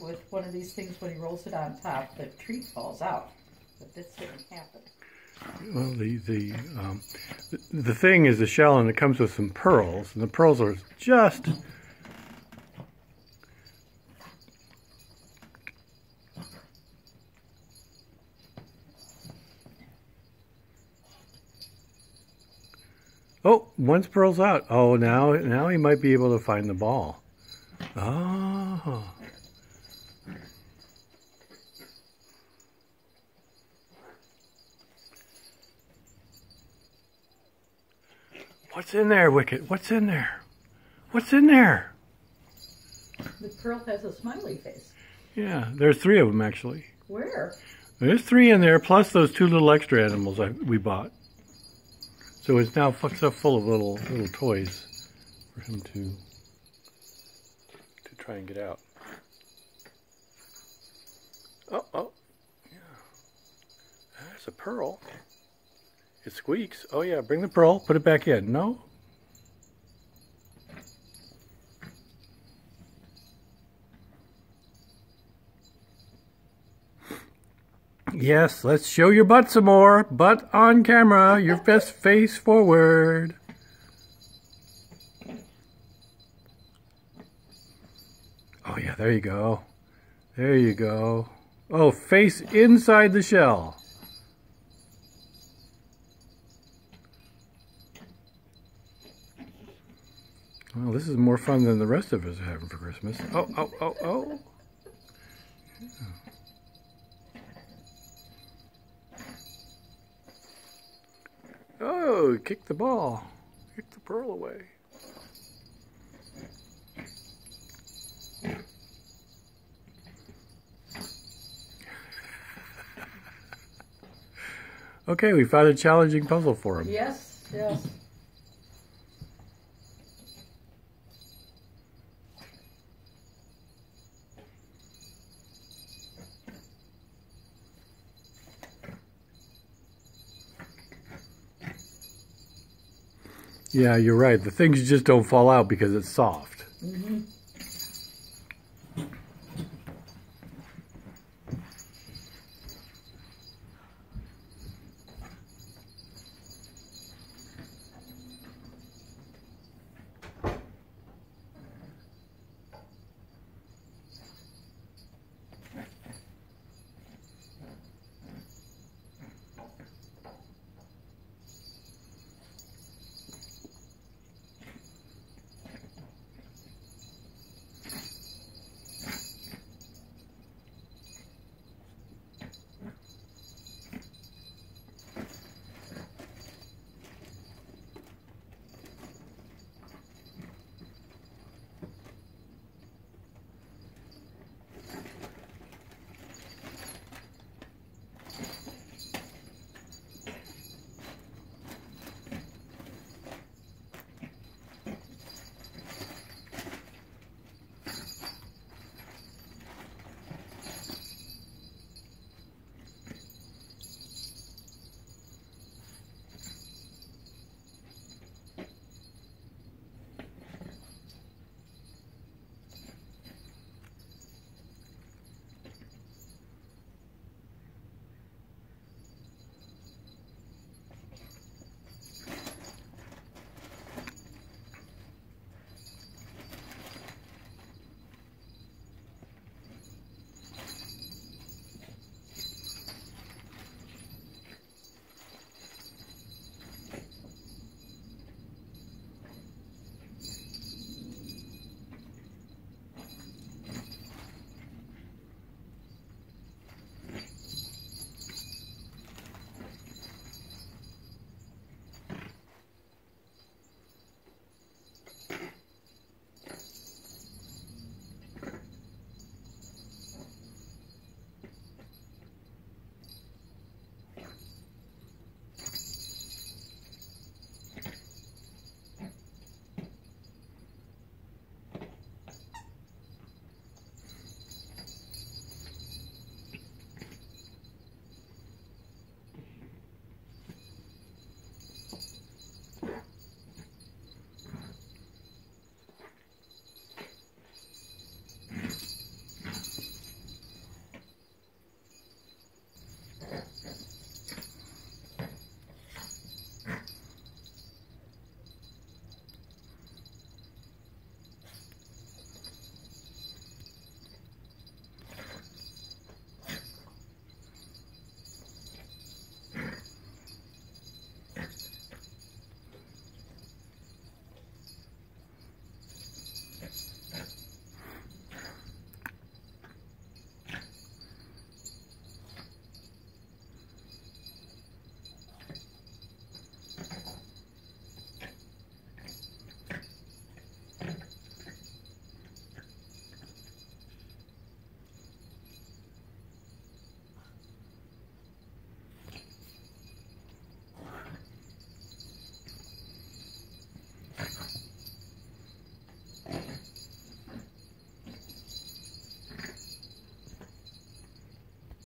with one of these things when he rolls it on top, the treat falls out. But this didn't happen. Well, the the um, the, the thing is the shell, and it comes with some pearls, and the pearls are just Oh, one's pearl's out. Oh, now now he might be able to find the ball. Oh. What's in there, Wicket? What's in there? What's in there? The pearl has a smiley face. Yeah, there's three of them actually. Where? There's three in there, plus those two little extra animals I, we bought. So it's now so full of little little toys for him to to try and get out. Oh, oh, yeah. That's a pearl. It squeaks. Oh yeah, bring the pearl, put it back in. No? Yes, let's show your butt some more. Butt on camera, your best face forward. Oh yeah, there you go. There you go. Oh, face inside the shell. Well, this is more fun than the rest of us are having for Christmas. Oh, oh, oh, oh. Oh, kick the ball. Kick the pearl away. okay, we found a challenging puzzle for him. Yes, yes. Yeah, you're right. The things just don't fall out because it's soft. Mm -hmm.